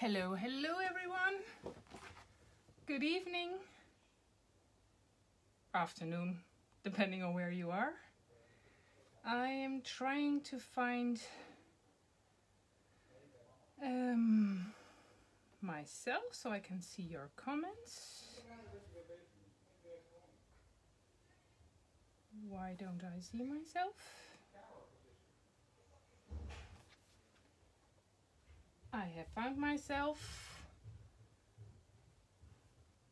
Hello, hello everyone. Good evening, afternoon, depending on where you are. I am trying to find um, myself so I can see your comments. Why don't I see myself? I have found myself.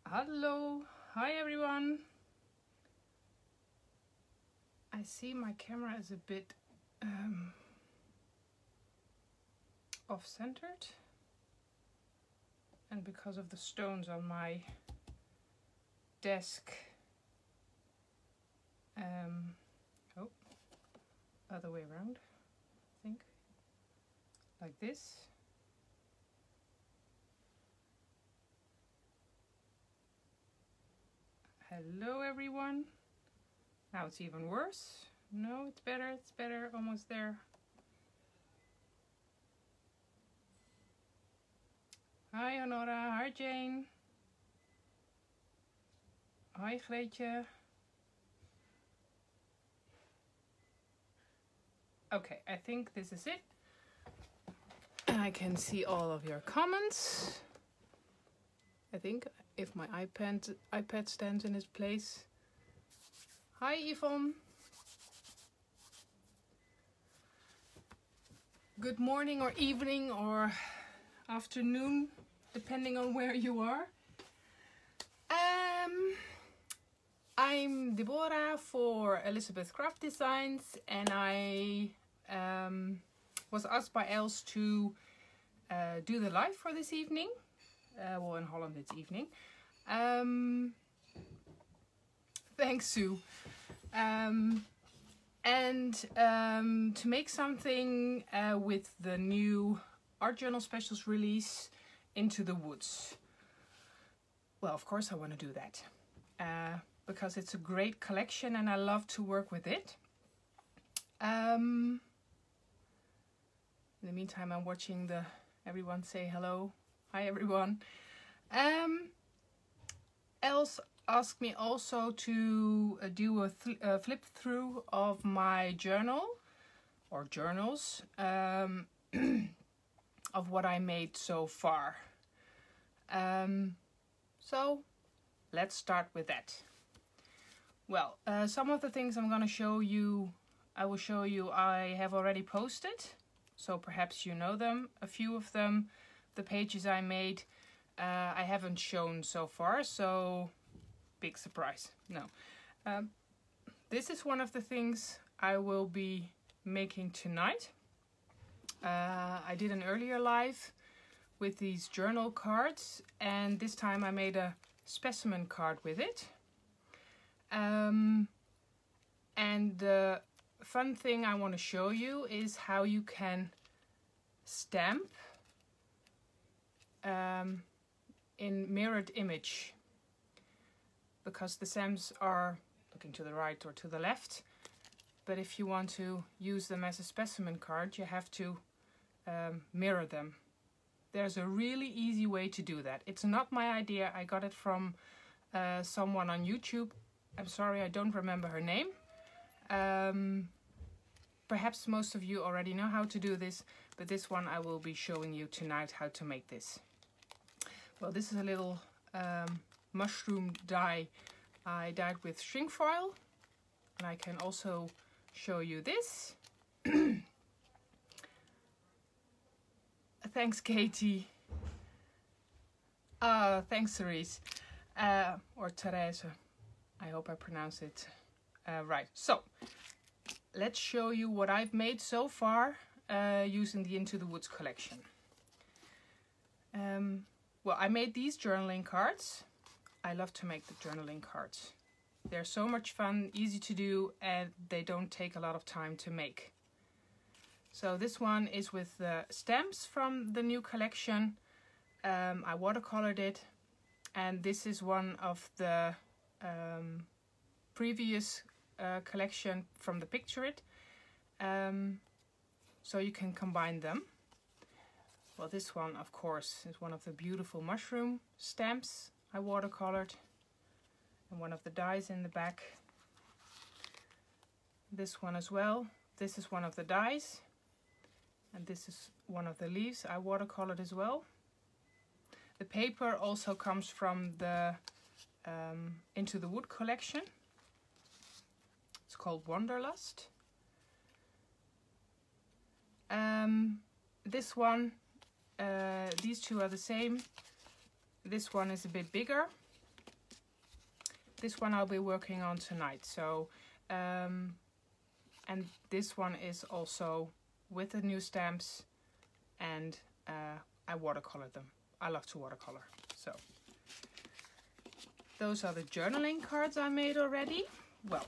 Hello, hi everyone. I see my camera is a bit um, off-centered and because of the stones on my desk um, oh other way around I think like this hello everyone now it's even worse no it's better it's better almost there Hi Honora, hi Jane. Hi Greetje. Okay, I think this is it. I can see all of your comments. I think if my iPad iPad stands in its place. Hi Yvonne. Good morning or evening or afternoon, depending on where you are. Um, I'm Deborah for Elizabeth Craft Designs and I um, was asked by Els to uh, do the live for this evening. Uh, well, in Holland it's evening. Um, thanks, Sue. Um, and um, to make something uh, with the new Art Journal Specials release Into the Woods. Well, of course I want to do that uh, because it's a great collection and I love to work with it. Um, in the meantime, I'm watching the everyone say hello. Hi everyone. Um, Els asked me also to uh, do a, a, flip through of my journal or journals. Um, of what I made so far. Um, so let's start with that. Well, uh, some of the things I'm going to show you, I will show you I have already posted. So perhaps you know them. A few of them, the pages I made, uh, I haven't shown so far. So big surprise. No. Um, this is one of the things I will be making tonight. Uh, I did an earlier live with these journal cards and this time I made a specimen card with it. Um, and the fun thing I want to show you is how you can stamp um, in mirrored image because the stamps are looking to the right or to the left but if you want to use them as a specimen card you have to um, mirror them. There's a really easy way to do that. It's not my idea. I got it from uh, someone on YouTube. I'm sorry, I don't remember her name. Um, perhaps most of you already know how to do this, but this one I will be showing you tonight how to make this. Well, this is a little um, mushroom die I dyed with shrink foil. And I can also show you this. Thanks, Katie. Uh, thanks, Cerise. Uh, or Teresa. I hope I pronounce it uh, right. So, let's show you what I've made so far uh, using the Into the Woods collection. Um, well, I made these journaling cards. I love to make the journaling cards. They're so much fun, easy to do, and they don't take a lot of time to make. So this one is with the stamps from the new collection. Um, I watercolored it and this is one of the um, previous uh, collection from the Picture It. Um, so you can combine them. Well, this one, of course, is one of the beautiful mushroom stamps I watercolored. And one of the dies in the back. This one as well. This is one of the dies. And this is one of the leaves I watercolored as well. The paper also comes from the um, Into the Wood collection. It's called Wanderlust. Um, this one, uh, these two are the same. This one is a bit bigger. This one I'll be working on tonight. So, um, and this one is also with the new stamps and uh, I watercolor them. I love to watercolor. So, those are the journaling cards I made already. Well,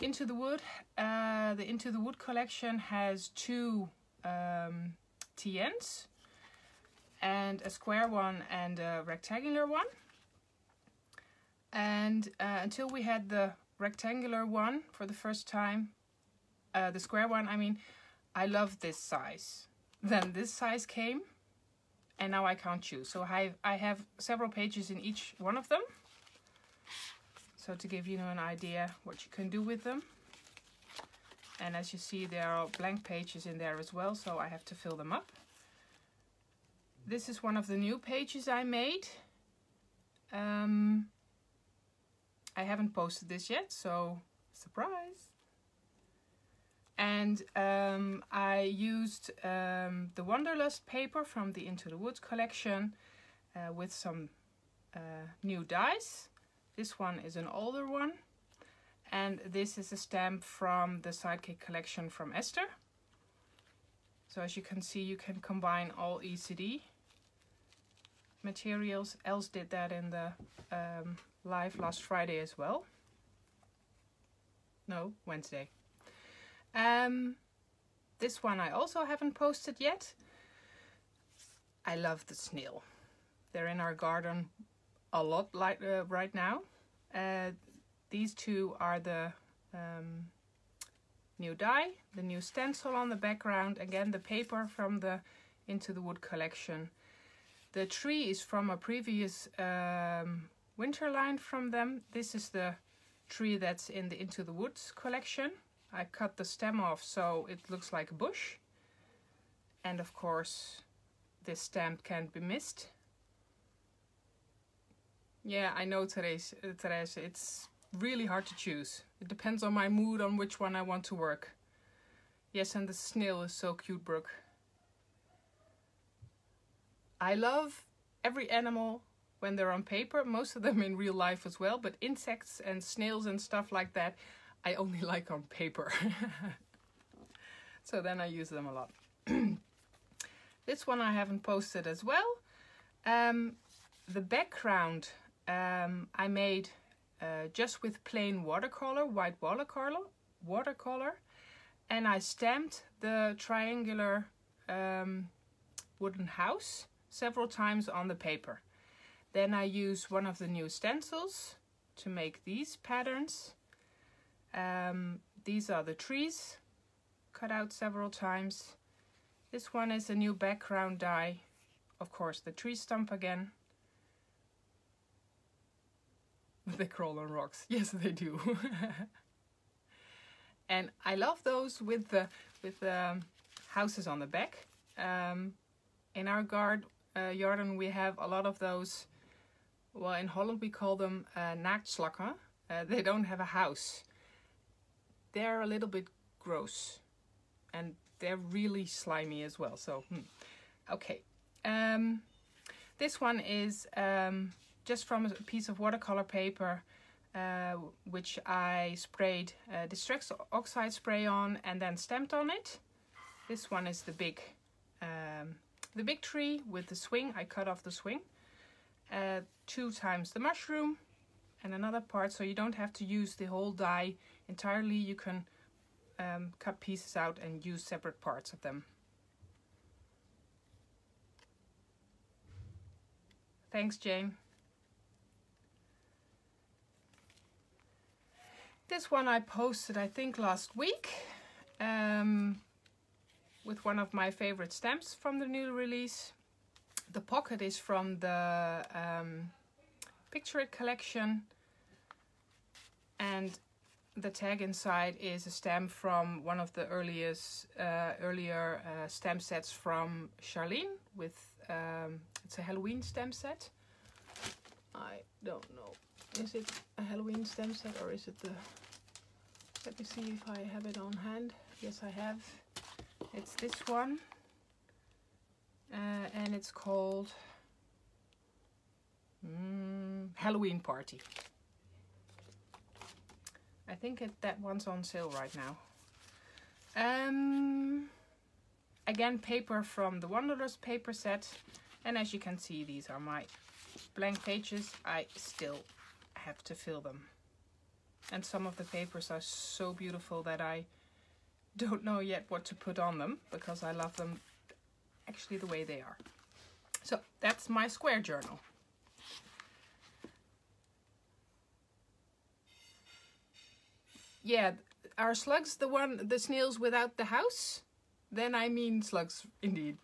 Into the Wood, uh, the Into the Wood collection has two um, TNs and a square one and a rectangular one. And uh, until we had the rectangular one for the first time, uh, the square one, I mean, I love this size. Then this size came and now I can't choose. So I, I have several pages in each one of them. So to give you an idea what you can do with them. And as you see, there are blank pages in there as well, so I have to fill them up. This is one of the new pages I made. Um, I haven't posted this yet, so surprise. And um, I used um, the Wanderlust paper from the Into the Woods collection uh, with some uh, new dies. This one is an older one and this is a stamp from the Sidekick collection from Esther. So as you can see, you can combine all ECD materials. Els did that in the um, live last Friday as well. No, Wednesday. Um, this one I also haven't posted yet. I love the snail. They're in our garden a lot like uh, right now. Uh, these two are the um, new die, the new stencil on the background, again the paper from the Into the Wood collection. The tree is from a previous um, winter line from them. This is the tree that's in the Into the Woods collection. I cut the stem off so it looks like a bush. And of course this stamp can't be missed. Yeah, I know Therese, uh, Therese, it's really hard to choose. It depends on my mood on which one I want to work. Yes, and the snail is so cute, Brooke. I love every animal when they're on paper, most of them in real life as well, but insects and snails and stuff like that, I only like on paper. so then I use them a lot. this one I haven't posted as well. Um, the background um, I made uh, just with plain watercolor, white watercolor, watercolor, and I stamped the triangular um, wooden house several times on the paper. Then I use one of the new stencils to make these patterns. Um, these are the trees cut out several times. This one is a new background die. Of course, the tree stump again. They crawl on rocks. Yes, they do. and I love those with the with the um, houses on the back. Um, in our guard, uh, garden, we have a lot of those. Well, in Holland we call them uh, naaktslakken. Uh, they don't have a house. They're a little bit gross, and they're really slimy as well. So, hmm. okay. Um, this one is um, just from a piece of watercolor paper uh, which I sprayed uh, Distress Oxide spray on and then stamped on it. This one is the big, um, the big tree with the swing. I cut off the swing. Uh, two times the mushroom and another part so you don't have to use the whole die entirely. You can um, cut pieces out and use separate parts of them. Thanks, Jane. This one I posted, I think, last week um, with one of my favorite stamps from the new release. The pocket is from the um, Picture It collection, and the tag inside is a stamp from one of the earliest, uh, earlier uh, stamp sets from Charlene. With um, it's a Halloween stamp set. I don't know. Is it a Halloween stamp set or is it the? Let me see if I have it on hand. Yes, I have. It's this one, uh, and it's called mm, Halloween Party. I think it, that one's on sale right now. Um, again, paper from the Wanderlust paper set. And as you can see, these are my blank pages. I still have to fill them. And some of the papers are so beautiful that I don't know yet what to put on them because I love them actually the way they are. So that's my square journal. yeah, are slugs the one the snails without the house? Then I mean slugs indeed.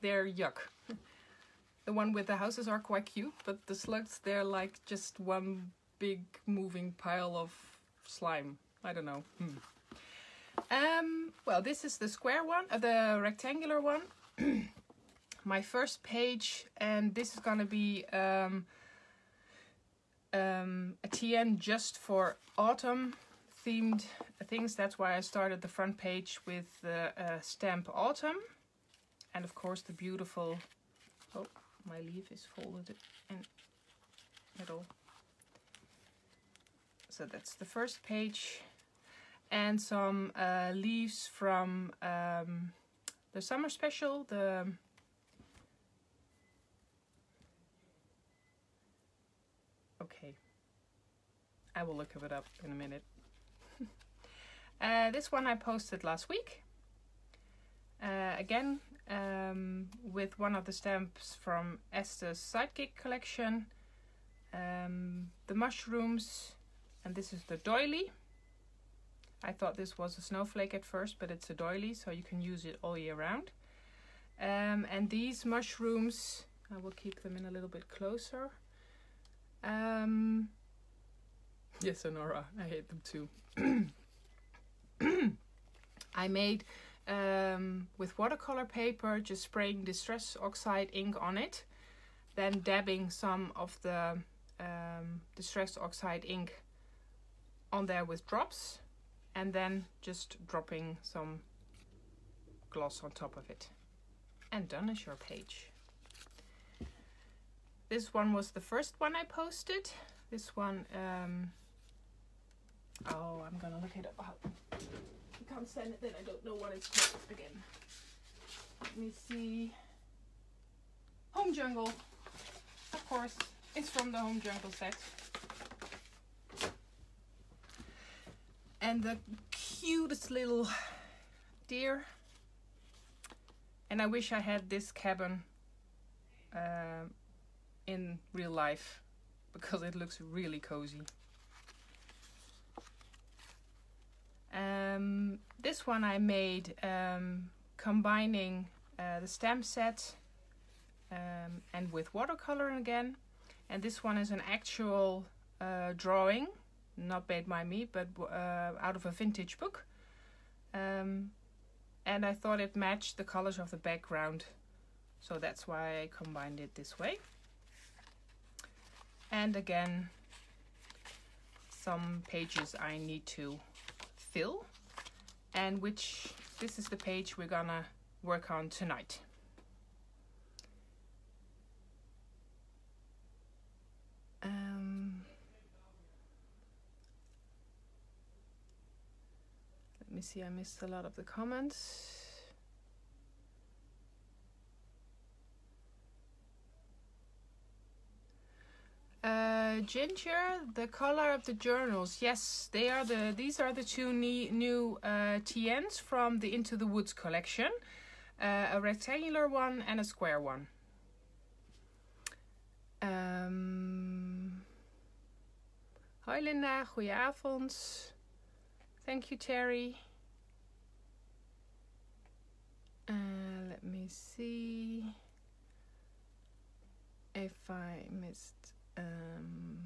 They're yuck. the one with the houses are quite cute, but the slugs they're like just one big moving pile of slime. I don't know. Hmm. Um, well, this is the square one, uh, the rectangular one. My first page, and this is gonna be um, um, a TN just for autumn themed things. That's why I started the front page with the uh, stamp autumn. And of course the beautiful, oh, my leaf is folded in middle. So that's the first page. And some uh, leaves from um, the summer special, the Okay. I will look it up in a minute. Uh, this one I posted last week. Uh, again, um, with one of the stamps from Esther's Sidekick collection. Um, the mushrooms, and this is the doily. I thought this was a snowflake at first, but it's a doily, so you can use it all year round. Um, and these mushrooms, I will keep them in a little bit closer. Um, yes, Sonora, I hate them too. I made um, with watercolor paper, just spraying distress oxide ink on it, then dabbing some of the um, distress oxide ink on there with drops, and then just dropping some gloss on top of it. And done is your page. This one was the first one I posted. This one um, Oh, I'm gonna look it up. I can't send it then, I don't know what it's called again. Let me see. Home Jungle. Of course, it's from the Home Jungle set. And the cutest little deer. And I wish I had this cabin uh, in real life because it looks really cozy. Um, this one I made um, combining uh, the stamp set um, and with watercolor again. And this one is an actual uh, drawing, not made by me, but uh, out of a vintage book. Um, and I thought it matched the colors of the background. So that's why I combined it this way. And again, some pages I need to fill and which this is the page we're gonna work on tonight. See, I missed a lot of the comments. Uh, ginger, the color of the journals. Yes, they are the. These are the two new uh, TNs from the Into the Woods collection. Uh, a rectangular one and a square one. Um, Linda, goedenavond. Thank you, Terry. Uh, let me see. if I missed. Um,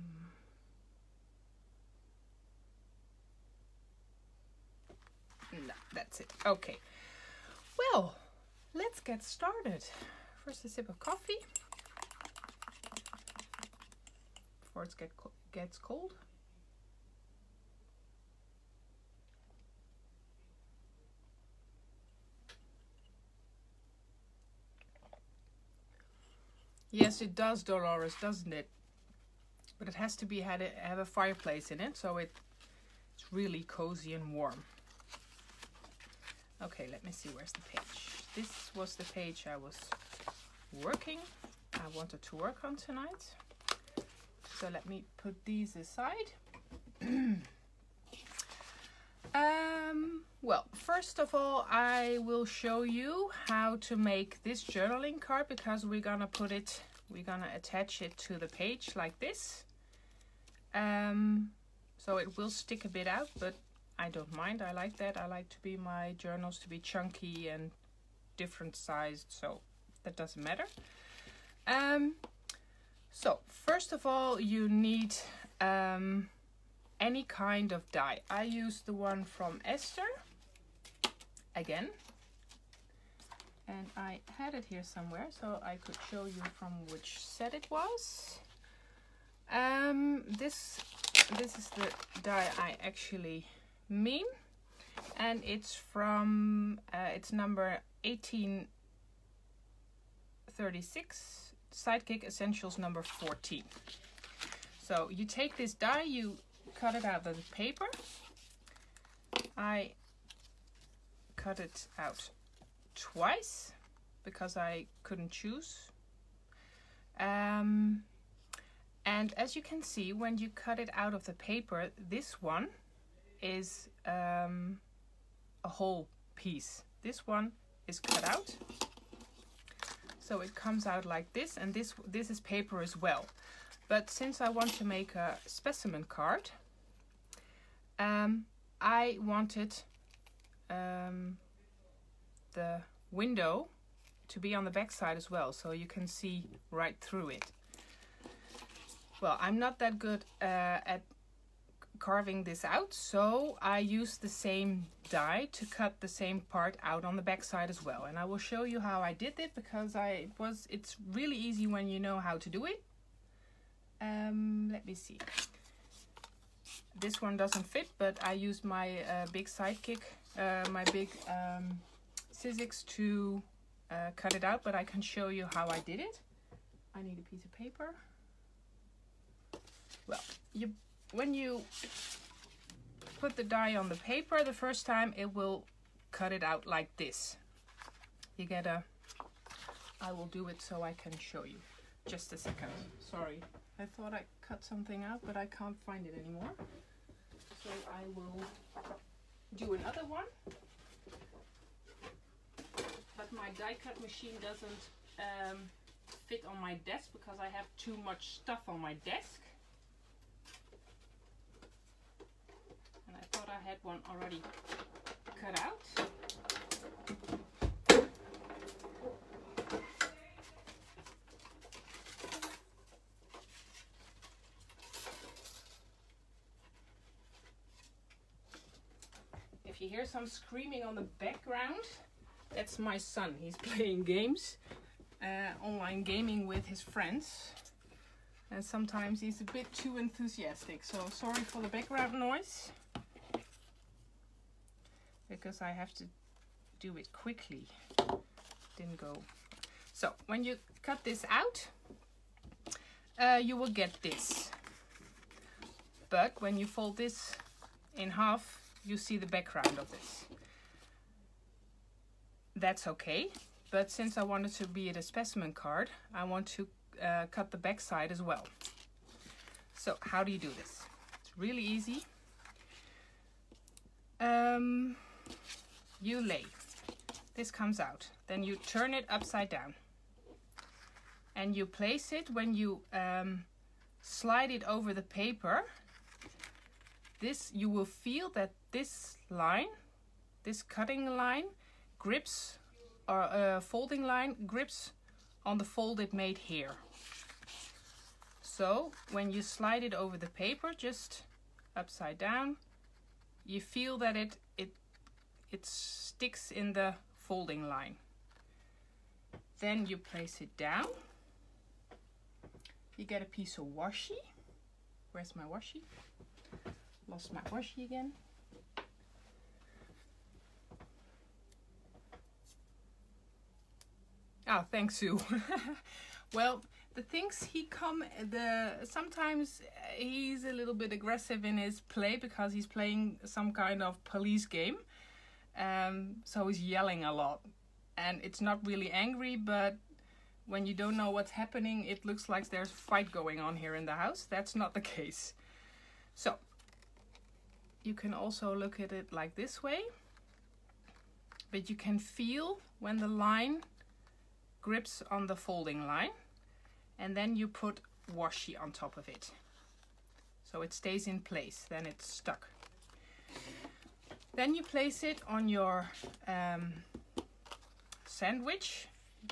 no, that's it. Okay. Well, let's get started. First, a sip of coffee before it get gets cold. Yes, it does, Dolores, doesn't it? But it has to be had a, have a fireplace in it, so it, it's really cozy and warm. Okay, let me see. Where's the page? This was the page I was working. I wanted to work on tonight. So let me put these aside. well, first of all, I will show you how to make this journaling card because we're gonna put it, we're gonna attach it to the page like this. Um, so it will stick a bit out, but I don't mind. I like that. I like to be my journals to be chunky and different sized, so that doesn't matter. Um, so first of all, you need um, any kind of die. I use the one from Esther again. And I had it here somewhere so I could show you from which set it was. Um, this this is the die I actually mean and it's from uh, it's number 1836 Sidekick Essentials number 14. So you take this die, you cut it out of the paper. I cut it out twice because I couldn't choose. Um, and as you can see, when you cut it out of the paper, this one is um, a whole piece. This one is cut out so it comes out like this, and this, this is paper as well. But since I want to make a specimen card, um, I wanted um, the window to be on the back side as well, so you can see right through it. Well, I'm not that good uh, at carving this out so I used the same die to cut the same part out on the back side as well. And I will show you how I did it because I it was it's really easy when you know how to do it. Um, let me see. This one doesn't fit but I used my uh, big sidekick my big um, Sizzix to uh, cut it out but I can show you how I did it I need a piece of paper well you when you put the die on the paper the first time, it will cut it out like this. You get a, I will do it so I can show you. Just a second, sorry. I thought I cut something out, but I can't find it anymore. So I will do another one. But my die cut machine doesn't um, fit on my desk because I have too much stuff on my desk. And I thought I had one already cut out. Hear some screaming on the background, that's my son. He's playing games, uh, online gaming with his friends. And sometimes he's a bit too enthusiastic, so sorry for the background noise because I have to do it quickly. Didn't go. So when you cut this out, uh, you will get this. But when you fold this in half, you see the background of this. That's okay, but since I wanted to be a specimen card, I want to uh, cut the back side as well. So how do you do this? It's really easy. Um, you lay. This comes out. Then you turn it upside down. And you place it when you um, slide it over the paper. This you will feel that this line, this cutting line, grips or uh, folding line grips on the fold it made here. So when you slide it over the paper, just upside down, you feel that it it it sticks in the folding line. Then you place it down. You get a piece of washi. Where's my washi? Lost my washi again. Oh, thanks, Sue. well, the things he come the sometimes he's a little bit aggressive in his play because he's playing some kind of police game. Um, so he's yelling a lot, and it's not really angry, but when you don't know what's happening, it looks like there's fight going on here in the house. That's not the case. So you can also look at it like this way, but you can feel when the line grips on the folding line and then you put washi on top of it. So it stays in place then it's stuck. Then you place it on your um, sandwich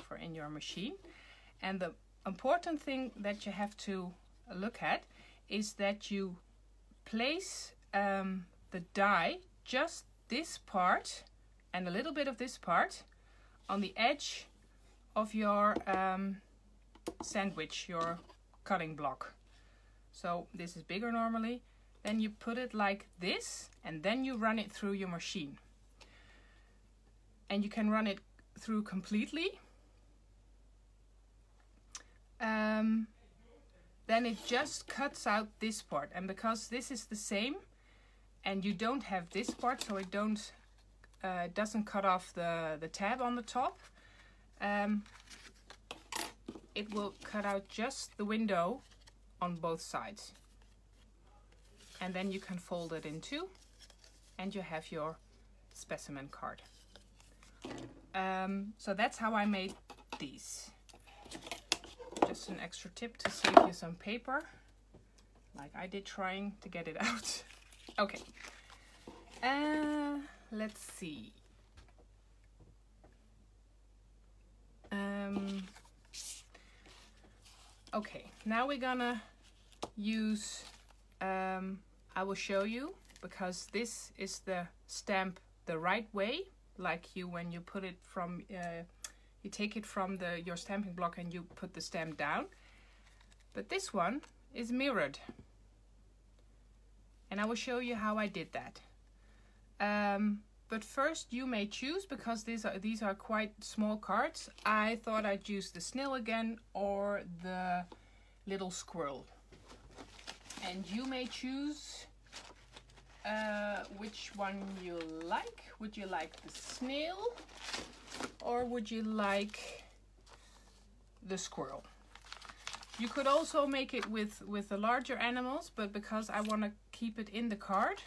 for in your machine and the important thing that you have to look at is that you place um, the die just this part and a little bit of this part on the edge of your um, sandwich, your cutting block. So this is bigger normally. Then you put it like this and then you run it through your machine. And you can run it through completely. Um, then it just cuts out this part. And because this is the same and you don't have this part, so it don't uh, doesn't cut off the, the tab on the top, um, it will cut out just the window on both sides. And then you can fold it in two and you have your specimen card. Um, so that's how I made these. Just an extra tip to save you some paper, like I did trying to get it out. okay, uh, let's see. Um, okay, now we're gonna use, um, I will show you because this is the stamp the right way, like you when you put it from, uh, you take it from the your stamping block and you put the stamp down. But this one is mirrored. And I will show you how I did that. Um, but first you may choose, because these are, these are quite small cards, I thought I'd use the snail again or the little squirrel. And you may choose uh, which one you like. Would you like the snail or would you like the squirrel? You could also make it with, with the larger animals, but because I want to keep it in the card,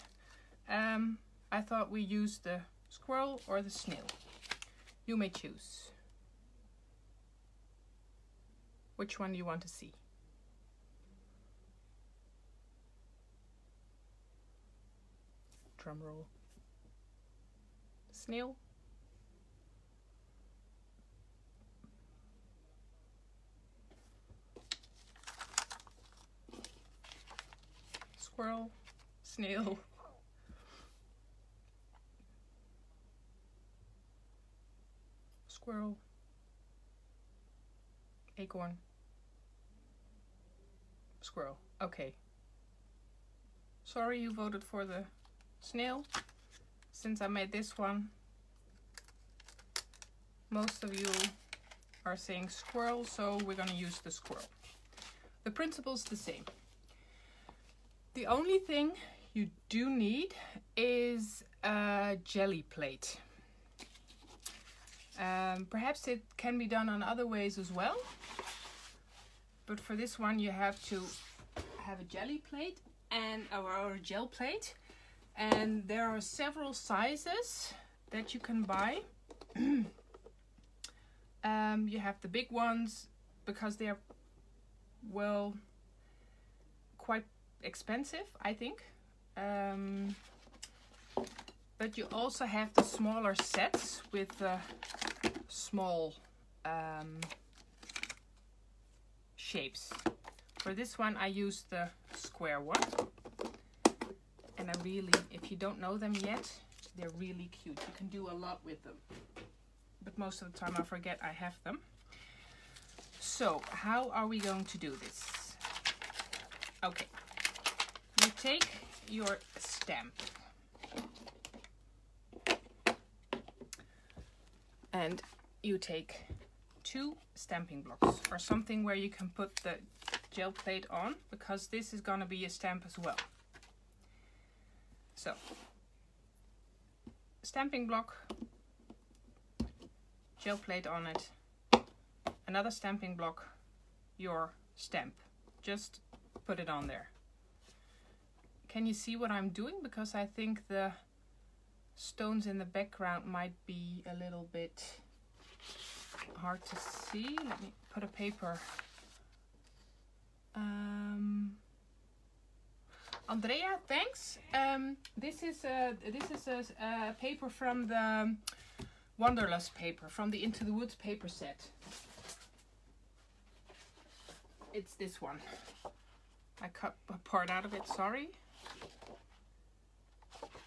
um, I thought we used the squirrel or the snail. You may choose. Which one do you want to see? Drum roll. Snail. Squirrel. Snail. squirrel, acorn, squirrel. Okay. Sorry you voted for the snail. Since I made this one, most of you are saying squirrel, so we're going to use the squirrel. The principle's the same. The only thing you do need is a Gelli plate. Um, perhaps it can be done on other ways as well. But for this one you have to have a Gelli plate and or a gel plate. And there are several sizes that you can buy. um, you have the big ones because they're, well, quite expensive, I think. Um, but you also have the smaller sets with the small um, shapes. For this one, I use the square one. And I really, if you don't know them yet, they're really cute. You can do a lot with them. But most of the time I forget I have them. So, how are we going to do this? Okay. You take your stamp. And you take two stamping blocks or something where you can put the gel plate on because this is going to be a stamp as well. So, stamping block, gel plate on it, another stamping block, your stamp. Just put it on there. Can you see what I'm doing? Because I think the stones in the background might be a little bit hard to see. Let me put a paper. Um, Andrea, thanks. Um, this is a this is a, a paper from the Wanderlust paper from the Into the Woods paper set. It's this one. I cut a part out of it. Sorry.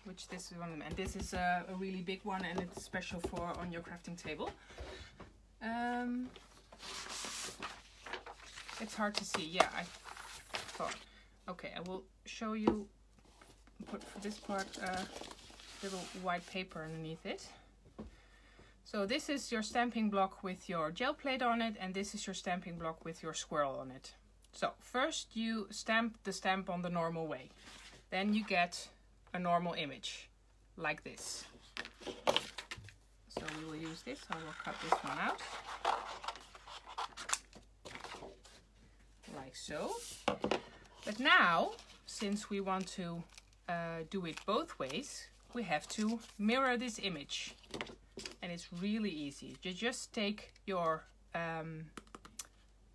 Which this is one of them, and this is a, a really big one, and it's special for on your crafting table. Um, it's hard to see. Yeah, I thought. Okay, I will show you. Put for this part a little white paper underneath it. So this is your stamping block with your gel plate on it, and this is your stamping block with your squirrel on it. So first you stamp the stamp on the normal way. Then you get a normal image, like this. So we will use this, I will cut this one out. Like so. But now, since we want to uh, do it both ways, we have to mirror this image. And it's really easy. You just take your um,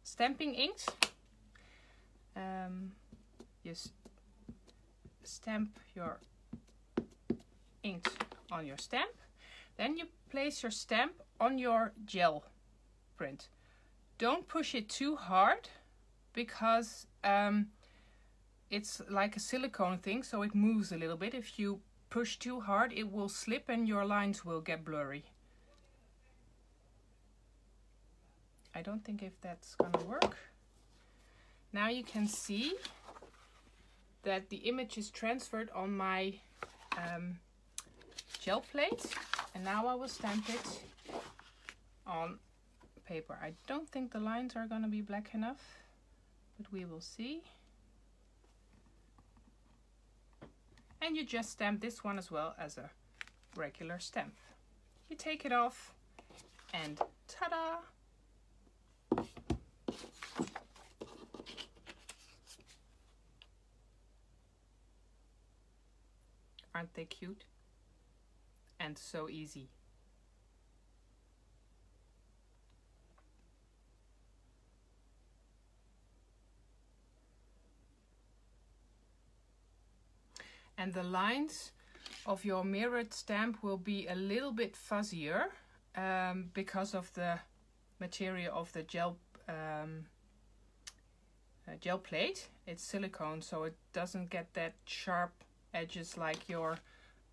stamping inks, um, just stamp your ink on your stamp. Then you place your stamp on your gel print. Don't push it too hard because um, it's like a silicone thing, so it moves a little bit. If you push too hard, it will slip and your lines will get blurry. I don't think if that's gonna work. Now you can see that the image is transferred on my um, gel plate and now I will stamp it on paper. I don't think the lines are gonna be black enough, but we will see. And you just stamp this one as well as a regular stamp. You take it off and ta-da! Aren't they cute? And so easy. And the lines of your mirrored stamp will be a little bit fuzzier um, because of the material of the gel um, uh, gel plate. It's silicone, so it doesn't get that sharp edges like your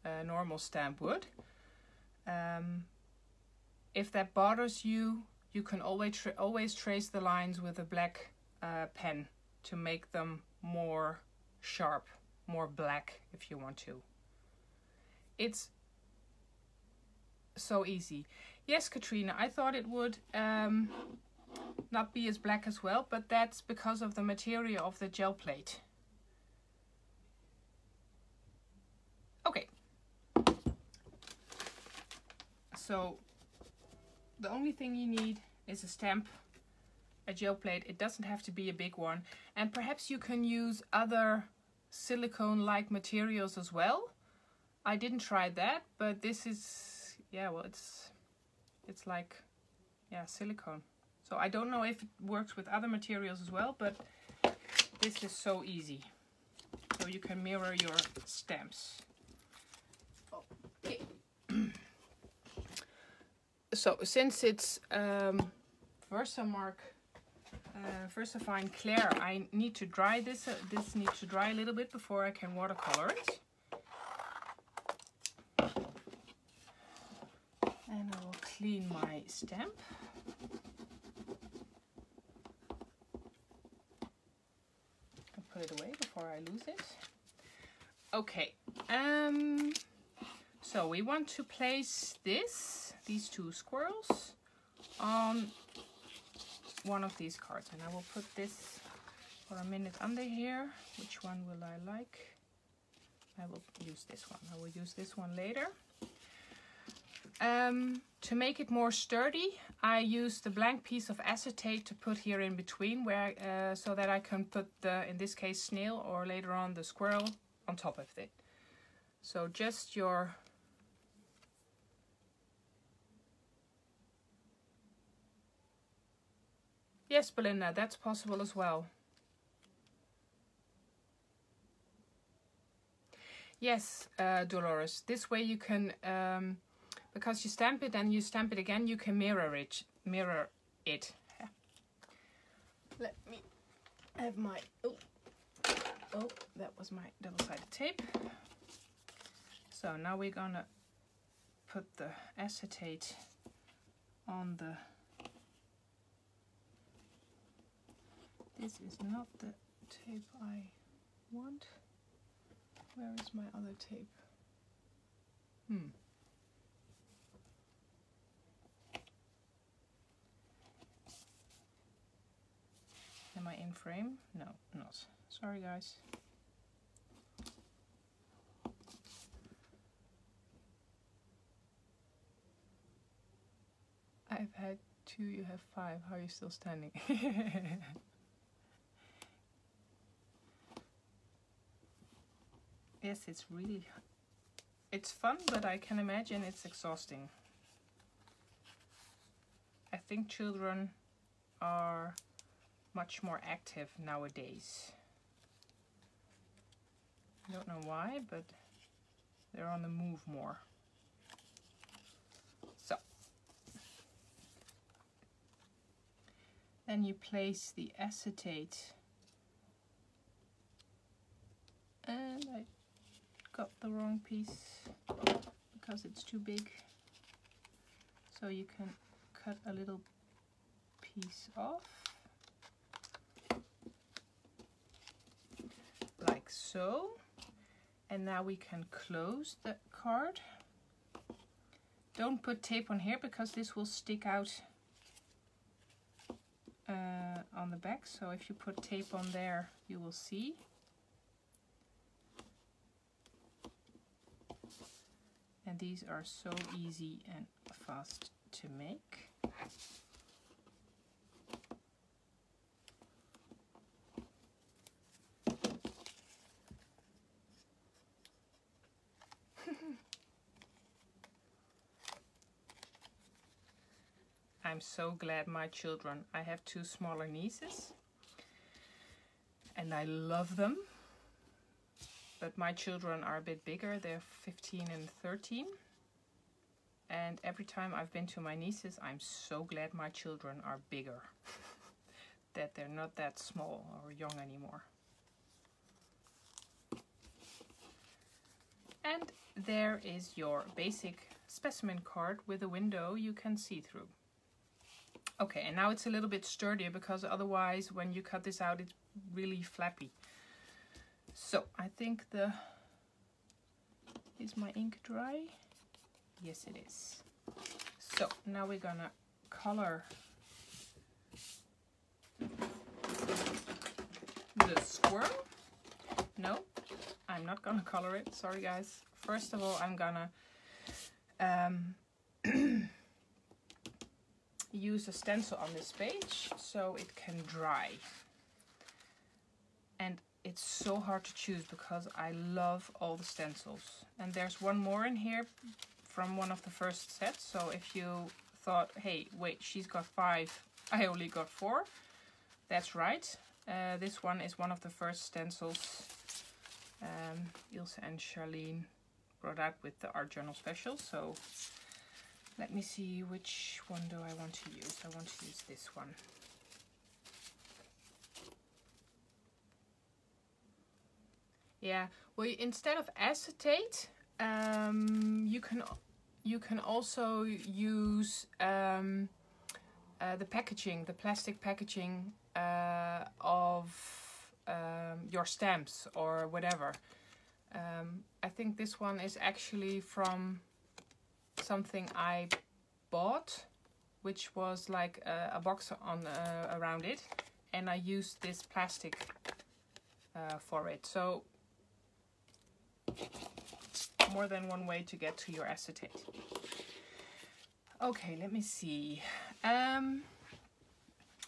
uh, normal stamp would. Um, if that bothers you, you can always tra always trace the lines with a black uh, pen to make them more sharp, more black if you want to. It's so easy. Yes, Katrina, I thought it would um, not be as black as well, but that's because of the material of the gel plate. Okay. So the only thing you need is a stamp, a gel plate. It doesn't have to be a big one. And perhaps you can use other silicone-like materials as well. I didn't try that, but this is, yeah, well, it's, it's like, yeah, silicone. So I don't know if it works with other materials as well, but this is so easy. So you can mirror your stamps. So since it's um, Versamark Uh, I Claire. I need to dry this. Uh, this needs to dry a little bit before I can watercolor it. And I will clean my stamp. And put it away before I lose it. Okay. Um. So we want to place this, these two squirrels, on one of these cards. And I will put this for a minute under here. Which one will I like? I will use this one. I will use this one later. Um, to make it more sturdy, I used a blank piece of acetate to put here in between, where uh, so that I can put the, in this case, snail or later on the squirrel on top of it. So just your Yes, Belinda, that's possible as well. Yes, uh, Dolores, this way you can, um, because you stamp it and you stamp it again, you can mirror it. Mirror it. Let me have my, oh, oh, that was my double-sided tape. So now we're gonna put the acetate on the This is not the tape I want. Where is my other tape? Hmm. Am I in frame? No, not. Sorry guys. I've had two, you have five. How are you still standing? Yes, it's really, it's fun, but I can imagine it's exhausting. I think children are much more active nowadays. I don't know why, but they're on the move more. So. Then you place the acetate and I got the wrong piece because it's too big. So you can cut a little piece off. Like so. And now we can close the card. Don't put tape on here because this will stick out uh, on the back. So if you put tape on there, you will see. And these are so easy and fast to make. I'm so glad my children, I have two smaller nieces and I love them but my children are a bit bigger. They're 15 and 13. And every time I've been to my nieces, I'm so glad my children are bigger. that they're not that small or young anymore. And there is your basic specimen card with a window you can see through. Okay, and now it's a little bit sturdier because otherwise when you cut this out, it's really flappy. So I think the is my ink dry? Yes it is. So now we're gonna color the squirrel. No, I'm not gonna color it. Sorry guys. First of all, I'm gonna um, use a stencil on this page so it can dry. And it's so hard to choose because I love all the stencils. And there's one more in here from one of the first sets. So if you thought, hey, wait, she's got five, I only got four. That's right. Uh, this one is one of the first stencils um, Ilse and Charlene brought out with the Art Journal Special. So let me see which one do I want to use. I want to use this one. Yeah. Well, instead of acetate, um, you can you can also use um, uh, the packaging, the plastic packaging uh, of um, your stamps or whatever. Um, I think this one is actually from something I bought, which was like a, a box on uh, around it, and I used this plastic uh, for it. So more than one way to get to your acetate. Okay, let me see. Um,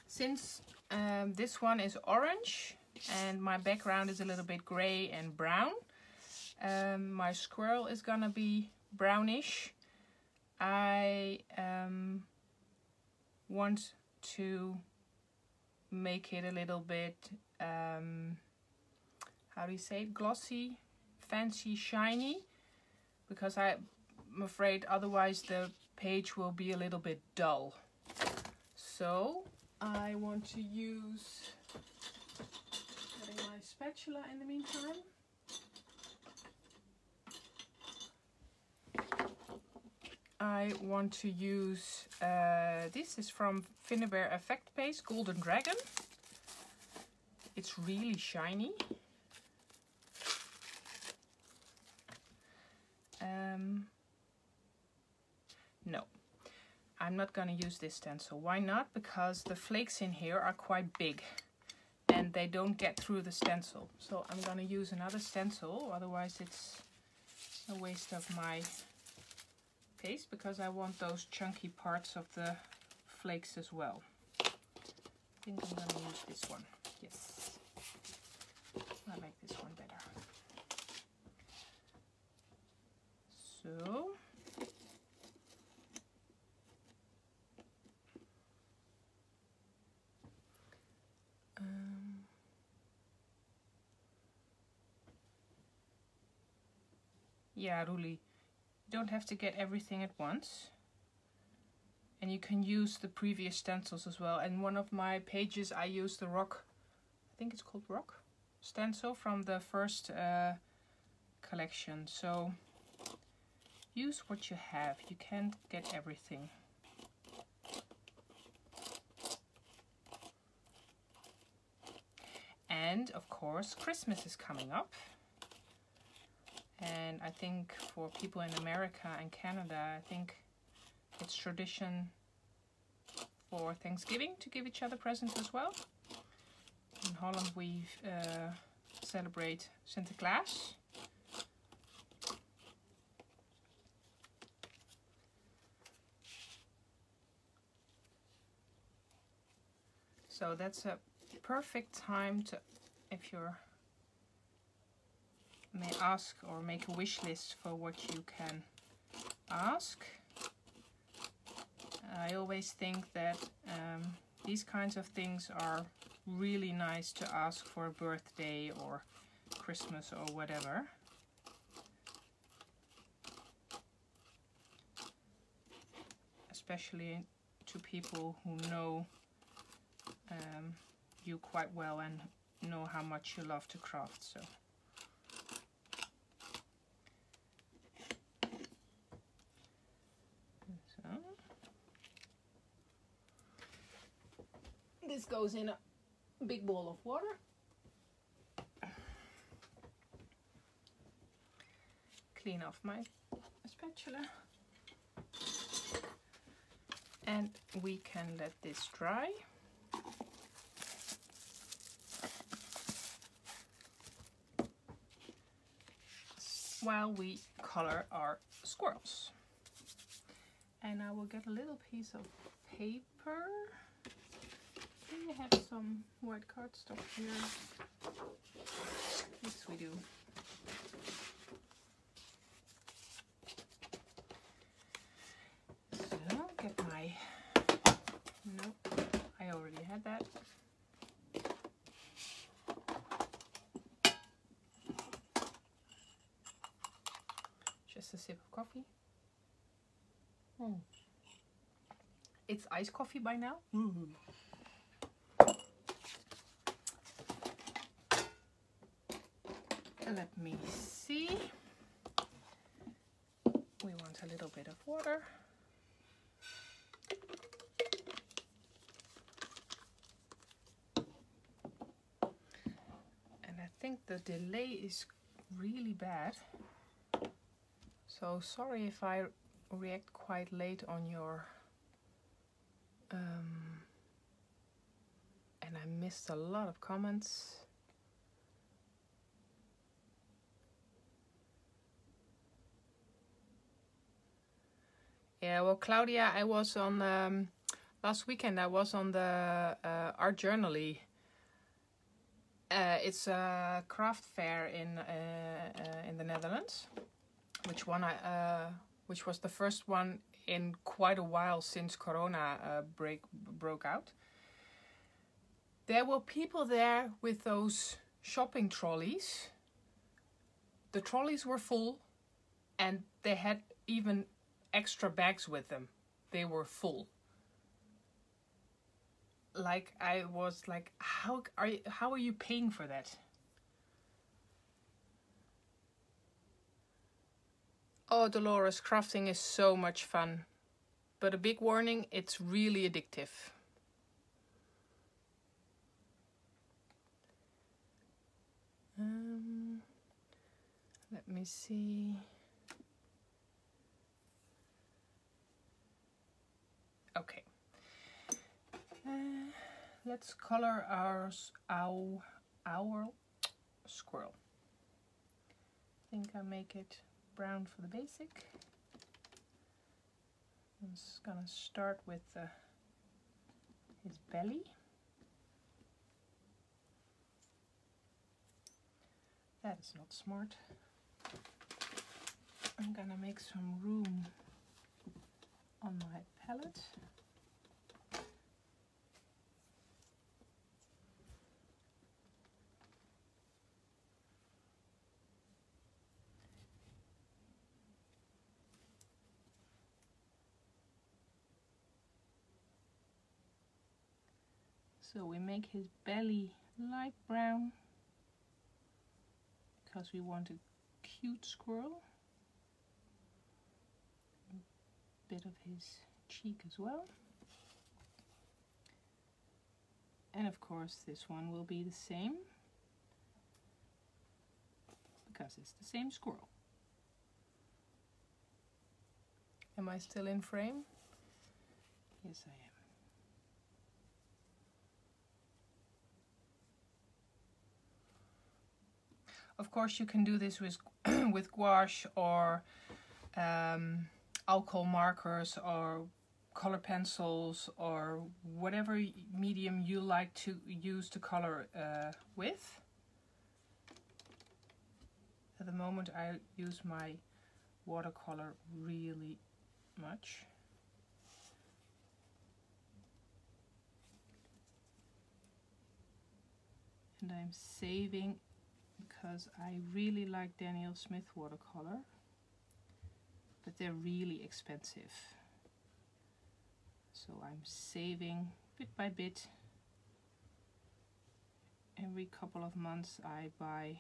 since um, this one is orange and my background is a little bit gray and brown, um, my squirrel is gonna be brownish. I um, want to make it a little bit, um, how do you say it, glossy, fancy, shiny, because I'm afraid otherwise the page will be a little bit dull. So I want to use my spatula in the meantime. I want to use, uh, this is from Finnabair Effect Paste Golden Dragon. It's really shiny. Um, no, I'm not going to use this stencil. Why not? Because the flakes in here are quite big and they don't get through the stencil. So I'm going to use another stencil, otherwise it's a waste of my paste because I want those chunky parts of the flakes as well. I think I'm going to use this one. Yes, I like this one better. So um, yeah, really, you don't have to get everything at once. And you can use the previous stencils as well. And one of my pages, I used the rock, I think it's called rock stencil from the first uh, collection. So use what you have. You can't get everything. And of course, Christmas is coming up. And I think for people in America and Canada, I think it's tradition for Thanksgiving to give each other presents as well. In Holland, we uh, celebrate Sinterklaas. So that's a perfect time to, if you're may ask or make a wish list for what you can ask. I always think that um, these kinds of things are really nice to ask for a birthday or Christmas or whatever. Especially to people who know um, you quite well and know how much you love to craft. So. so. This goes in a big bowl of water. Clean off my spatula. And we can let this dry. While we color our squirrels. And I will get a little piece of paper. We have some white cardstock here. Yes, we do. So, get my, nope, I already had that. Just a sip of coffee. Mm. It's iced coffee by now. Mm. let me see. We want a little bit of water. And I think the delay is really bad. So sorry if I react quite late on your um, and I missed a lot of comments. Yeah, well, Claudia, I was on um, last weekend. I was on the uh, Art Journally. Uh, it's a craft fair in uh, uh in the Netherlands, which one I uh, which was the first one in quite a while since Corona uh, break broke out. There were people there with those shopping trolleys. The trolleys were full, and they had even extra bags with them. They were full. Like I was like, how are you, how are you paying for that? Oh, Dolores, crafting is so much fun. But a big warning, it's really addictive. Um, let me see. Okay. Uh, let's color our our our squirrel. I think I make it brown for the basic. I'm just gonna start with uh, his belly. That is not smart. I'm gonna make some room on my palette. So we make his belly light brown because we want a cute squirrel. A bit of his cheek as well. And of course this one will be the same because it's the same squirrel. Am I still in frame? Yes, I am. Of course, you can do this with with gouache or um, alcohol markers or color pencils or whatever medium you like to use to color uh, with. At the moment I use my watercolor really much. And I'm saving because I really like Daniel Smith watercolor but they're really expensive. So I'm saving bit by bit. Every couple of months I buy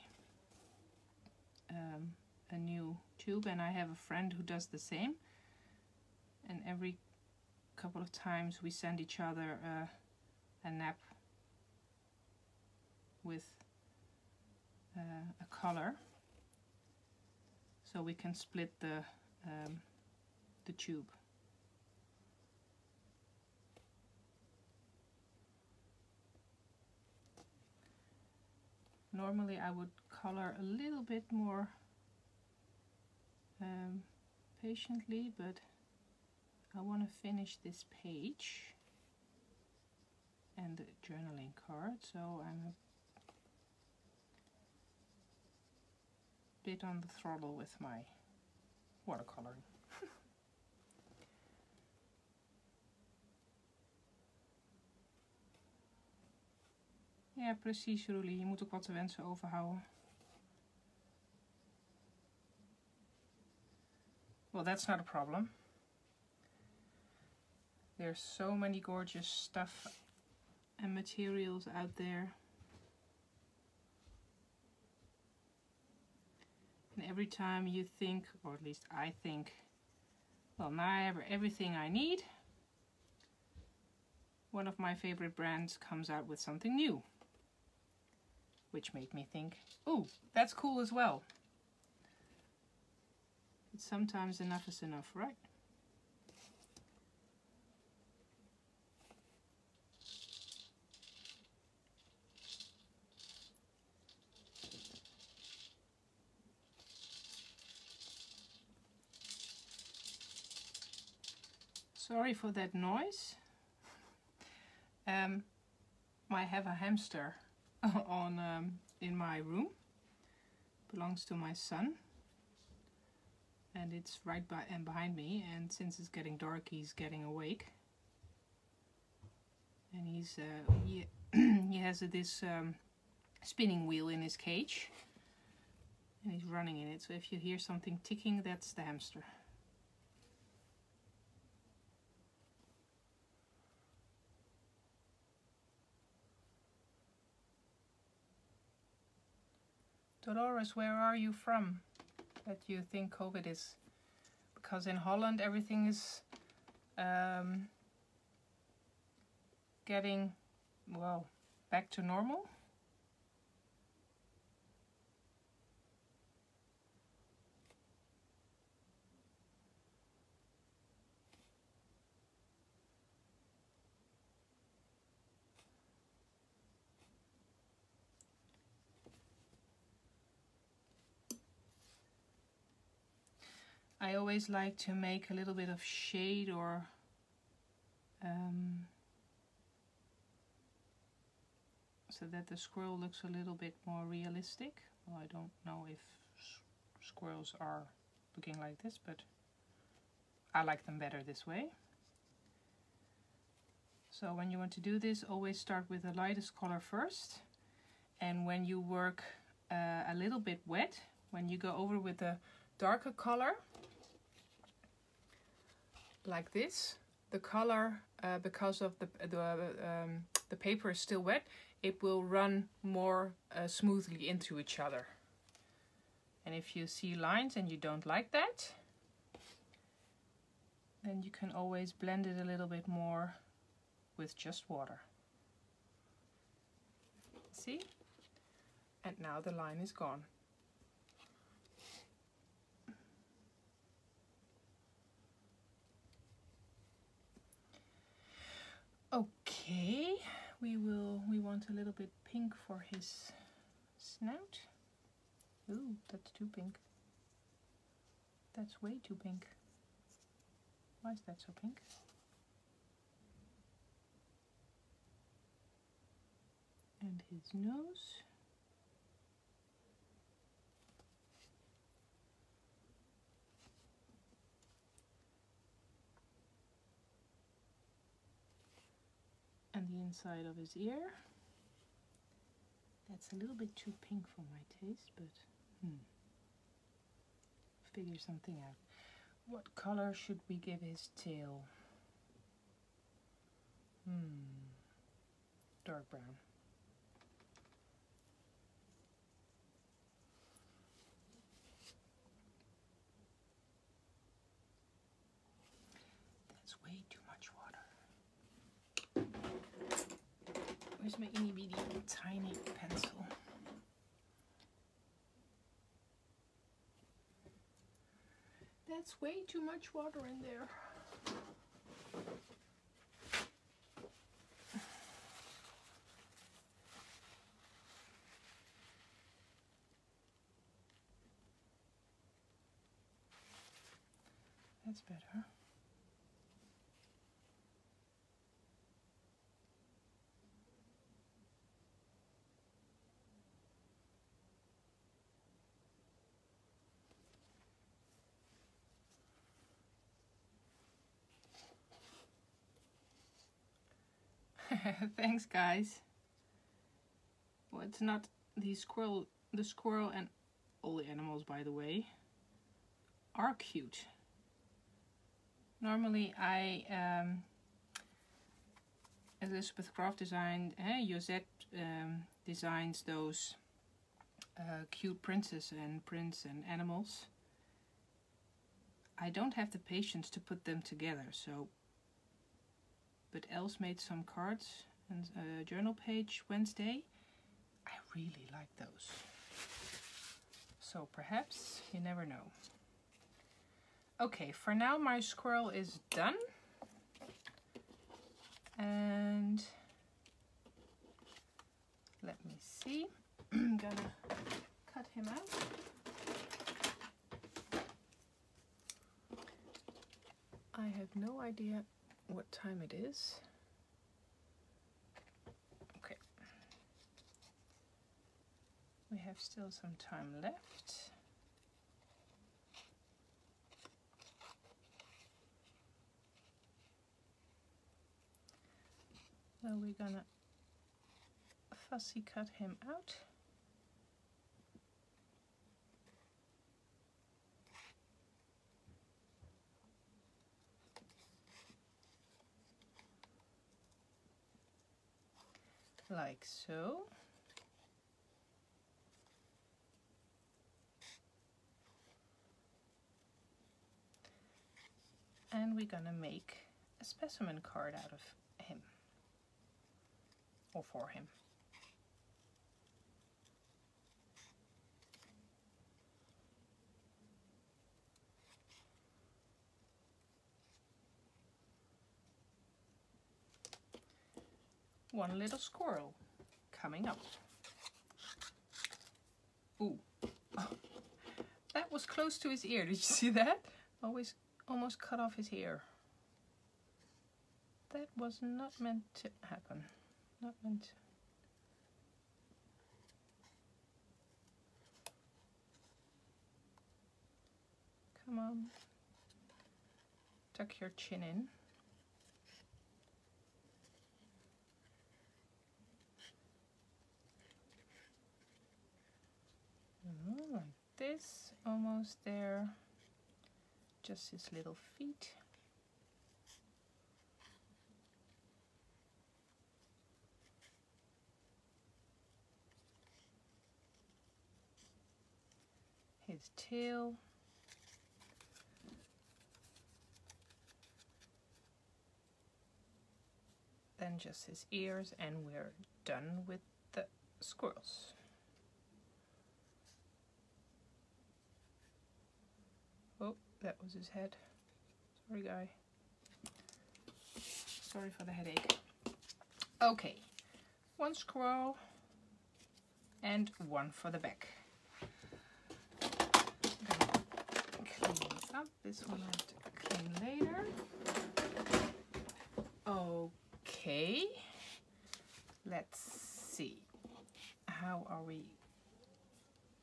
um, a new tube and I have a friend who does the same. And every couple of times we send each other uh, a nap with uh, a color so we can split the um, the tube. Normally I would color a little bit more um, patiently but I want to finish this page and the journaling card so I'm bit on the throttle with my watercoloring. ja, precies, Roelie. Je moet ook wat te wensen overhouden. Well, that's not a problem. There's so many gorgeous stuff and materials out there. Every time you think, or at least I think, well, now I have everything I need, one of my favorite brands comes out with something new. Which made me think, oh, that's cool as well. But sometimes enough is enough, right? Sorry for that noise. Um, I have a hamster on um, in my room. Belongs to my son. And it's right by and behind me. And since it's getting dark, he's getting awake. And he's uh, he he has this um, spinning wheel in his cage. And he's running in it. So if you hear something ticking, that's the hamster. Dolores, where are you from that you think COVID is? Because in Holland everything is um, getting, well, back to normal. I always like to make a little bit of shade or um, so that the squirrel looks a little bit more realistic. Well, I don't know if squirrels are looking like this, but I like them better this way. So when you want to do this, always start with the lightest color first. And when you work uh, a little bit wet, when you go over with the darker color, like this. The color, uh, because of the the, um, the paper is still wet, it will run more uh, smoothly into each other. And if you see lines and you don't like that, then you can always blend it a little bit more with just water. See? And now the line is gone. Okay, we will, we want a little bit pink for his snout. Ooh, that's too pink. That's way too pink. Why is that so pink? And his nose. And the inside of his ear. That's a little bit too pink for my taste, but hmm. Figure something out. What color should we give his tail? Hmm. Dark brown. Where's my itty bitty tiny pencil? That's way too much water in there. That's better. Thanks, guys. Well, it's not the squirrel, the squirrel and all the animals, by the way, are cute. Normally, I, um, Elizabeth Craft designed, eh, Josette um, designs those uh, cute princes and prince and animals. I don't have the patience to put them together, so. But Els made some cards and a uh, journal page Wednesday. I really like those. So perhaps, you never know. Okay, for now my squirrel is done. And let me see. I'm gonna cut him out. I have no idea what time it is. Okay. We have still some time left. So we're gonna fussy cut him out. Like so. And we're gonna make a specimen card out of him or for him. One little squirrel coming up. Ooh, that was close to his ear. Did you see that? Always almost cut off his ear. That was not meant to happen not meant to. Come on. Tuck your chin in. Like this, almost there. Just his little feet. his tail. Then just his ears and we're done with the squirrels. Oh, that was his head. Sorry, guy. Sorry for the headache. Okay, one squirrel and one for the back. clean this up. This one I have to clean later. Okay. Let's see. How are we?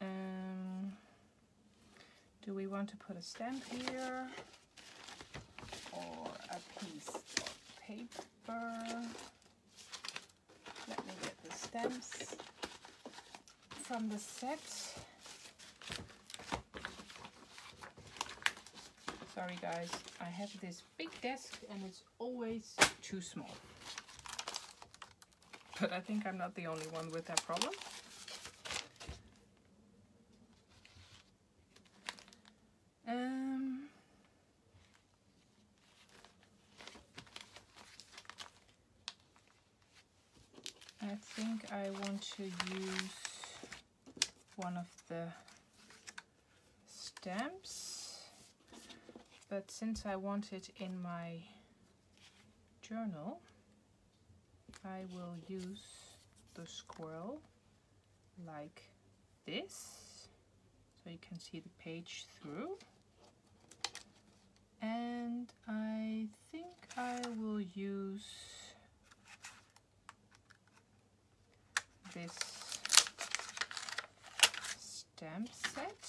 Um, do we want to put a stamp here? Or a piece of paper? Let me get the stamps from the set. Sorry guys, I have this big desk and it's always too small. But I think I'm not the only one with that problem. Um, I think I want to use one of the stamps but since I want it in my journal I will use the squirrel like this so you can see the page through. And I think I will use this stamp set.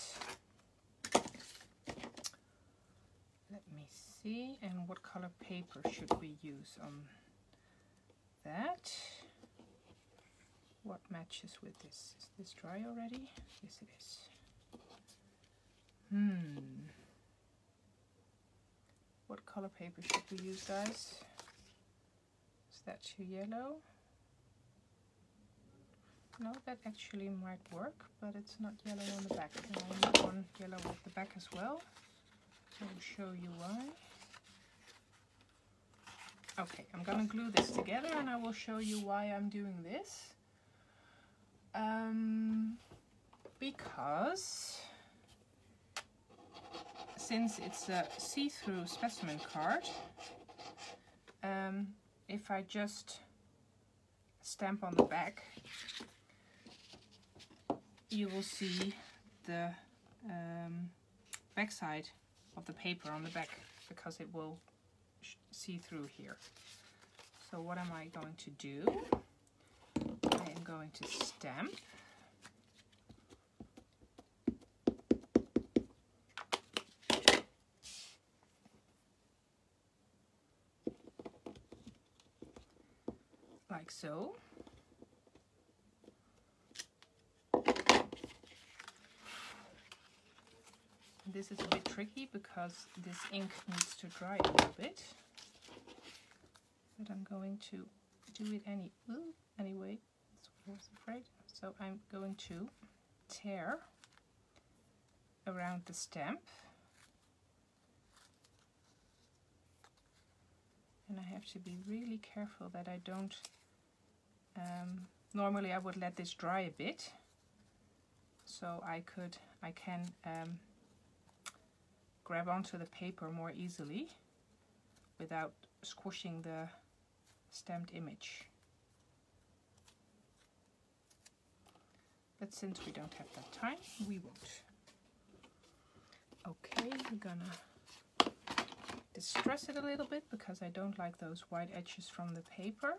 Let me see and what color paper should we use on that? What matches with this? Is this dry already? Yes it is. Hmm. What color paper should we use guys? Is that too yellow no, that actually might work, but it's not yellow on the back. And I need one yellow at the back as well. So I'll show you why. Okay, I'm gonna glue this together and I will show you why I'm doing this. Um, because since it's a see-through specimen card, um, if I just stamp on the back, you will see the um, back side of the paper on the back because it will see through here. So what am I going to do? I am going to stamp like so. This is a bit tricky because this ink needs to dry a little bit. But I'm going to do it any anyway. That's what I was afraid. So I'm going to tear around the stamp. And I have to be really careful that I don't um, normally I would let this dry a bit so I could I can um, grab onto the paper more easily without squishing the stamped image. But since we don't have that time, we won't. Okay, I'm gonna distress it a little bit because I don't like those white edges from the paper.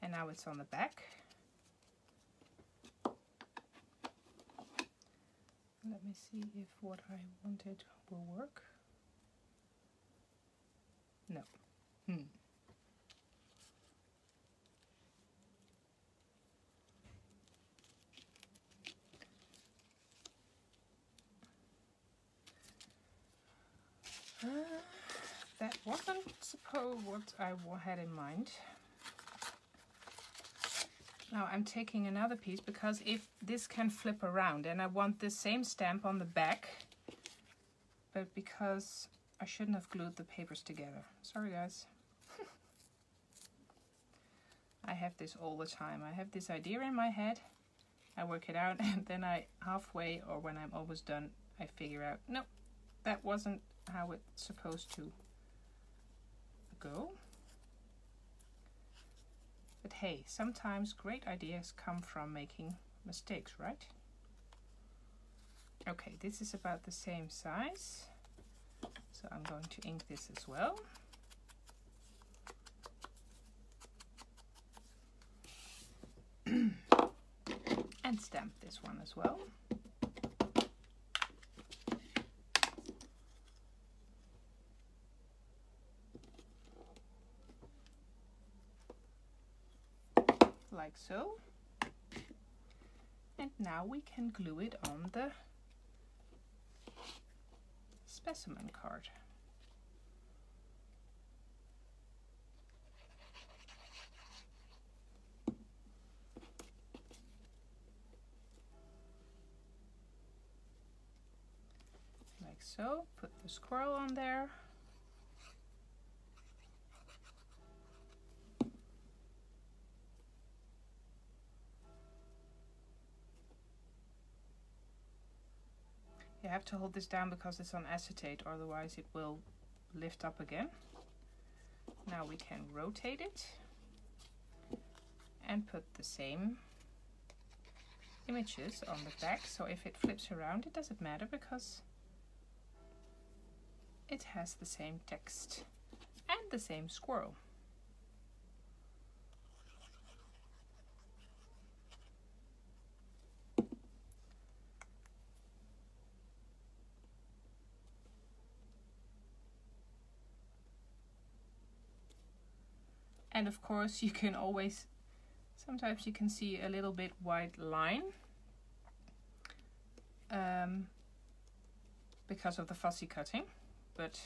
and now it's on the back. Let me see if what I wanted will work. No. Hmm. Uh, that wasn't suppose what I had in mind. Now I'm taking another piece because if this can flip around and I want the same stamp on the back, but because I shouldn't have glued the papers together. Sorry guys. I have this all the time. I have this idea in my head, I work it out and then I halfway or when I'm almost done, I figure out, no, that wasn't how it's supposed to go. But hey, sometimes great ideas come from making mistakes, right? Okay, this is about the same size. So I'm going to ink this as well. and stamp this one as well. like so. And now we can glue it on the specimen card. Like so, put the squirrel on there. Have to hold this down because it's on acetate, otherwise it will lift up again. Now we can rotate it and put the same images on the back. So if it flips around, it doesn't matter because it has the same text and the same squirrel. And of course you can always sometimes you can see a little bit white line um, because of the fussy cutting but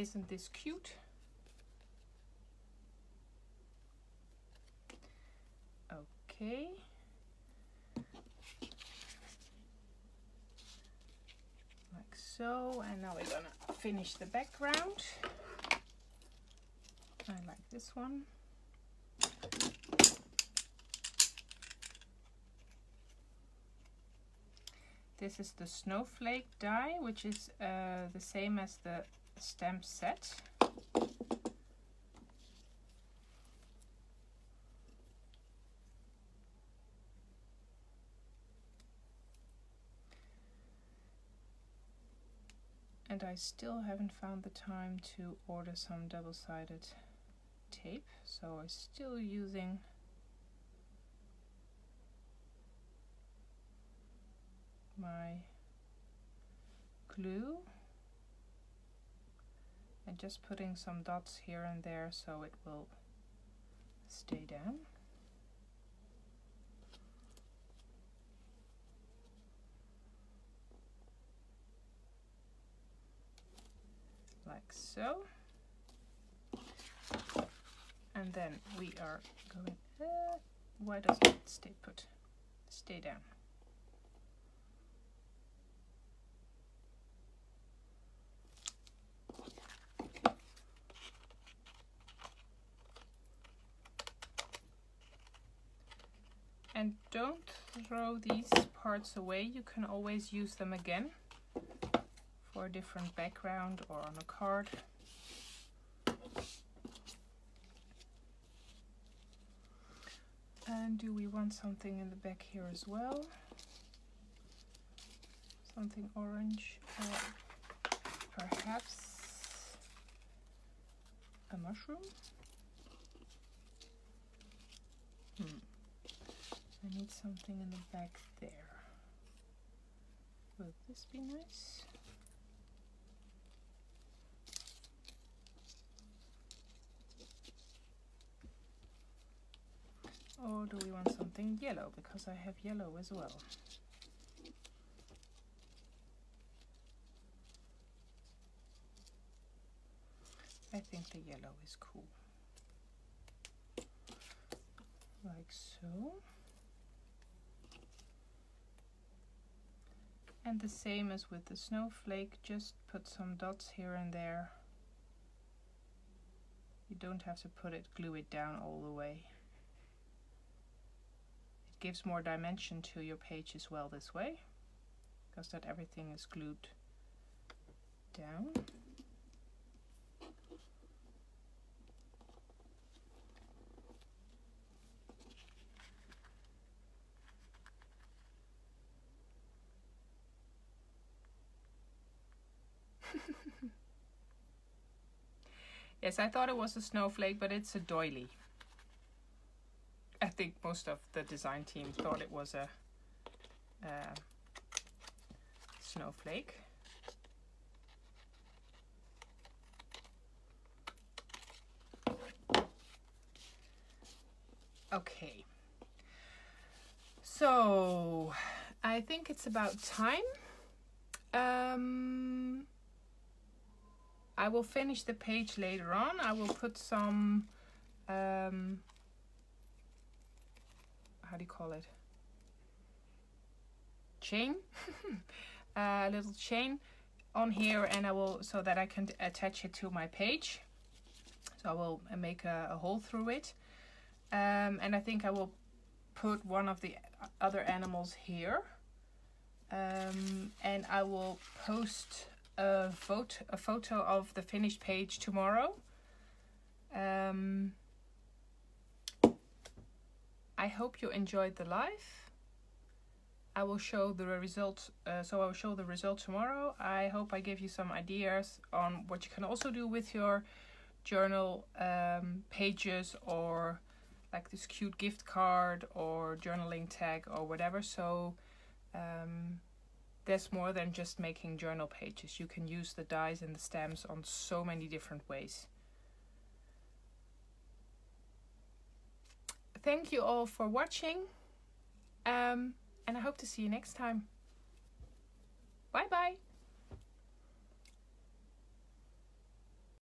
Isn't this cute? Okay. Like so, and now we're gonna finish the background. I like this one. This is the snowflake die, which is uh, the same as the stamp set. And I still haven't found the time to order some double-sided tape, so I'm still using my glue and just putting some dots here and there so it will stay down. Like so. And then we are going, uh, why doesn't it stay put? Stay down. And don't throw these parts away, you can always use them again for a different background or on a card. And do we want something in the back here as well? Something orange, or perhaps a mushroom? Hmm. I need something in the back there. Would this be nice? Or do we want something yellow? Because I have yellow as well. I think the yellow is cool. Like so. And the same as with the snowflake, just put some dots here and there. You don't have to put it, glue it down all the way. Gives more dimension to your page as well this way, because that everything is glued down. yes, I thought it was a snowflake, but it's a doily. Think most of the design team thought it was a uh, snowflake. Okay. So, I think it's about time. Um, I will finish the page later on. I will put some, um, how do you call it? Chain, a little chain on here and I will, so that I can attach it to my page. So I will make a, a hole through it. Um, and I think I will put one of the other animals here. Um, and I will post a photo, a photo of the finished page tomorrow. Um, I hope you enjoyed the live. I will show the results. uh, so I will show the result tomorrow. I hope I give you some ideas on what you can also do with your journal um, pages or like this cute gift card or journaling tag or whatever. So um, there's more than just making journal pages. You can use the dies and the stamps on so many different ways. Thank you all for watching. Um, and I hope to see you next time. Bye bye.